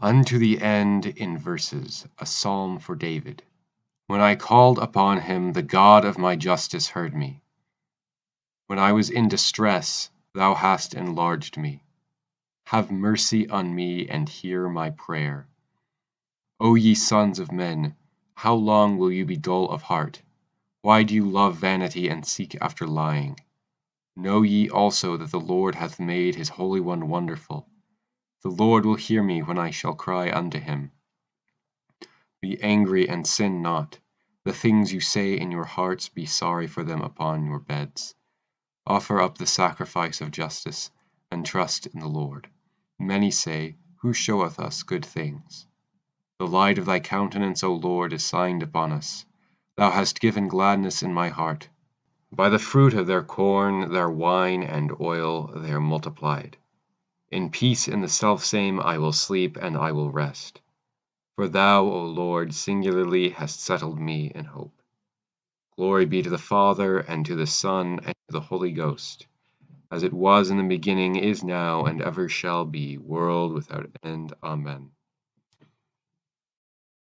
Unto the end in verses, a psalm for David. When I called upon him, the God of my justice heard me. When I was in distress, thou hast enlarged me. Have mercy on me and hear my prayer. O ye sons of men, how long will you be dull of heart? Why do you love vanity and seek after lying? Know ye also that the Lord hath made his Holy One wonderful. The Lord will hear me when I shall cry unto him. Be angry and sin not. The things you say in your hearts, be sorry for them upon your beds. Offer up the sacrifice of justice, and trust in the Lord. Many say, Who showeth us good things? The light of thy countenance, O Lord, is signed upon us. Thou hast given gladness in my heart. By the fruit of their corn, their wine, and oil, they are multiplied. In peace in the selfsame I will sleep, and I will rest. For thou, O Lord, singularly hast settled me in hope. Glory be to the Father, and to the Son, and to the Holy Ghost, as it was in the beginning, is now, and ever shall be, world without end. Amen.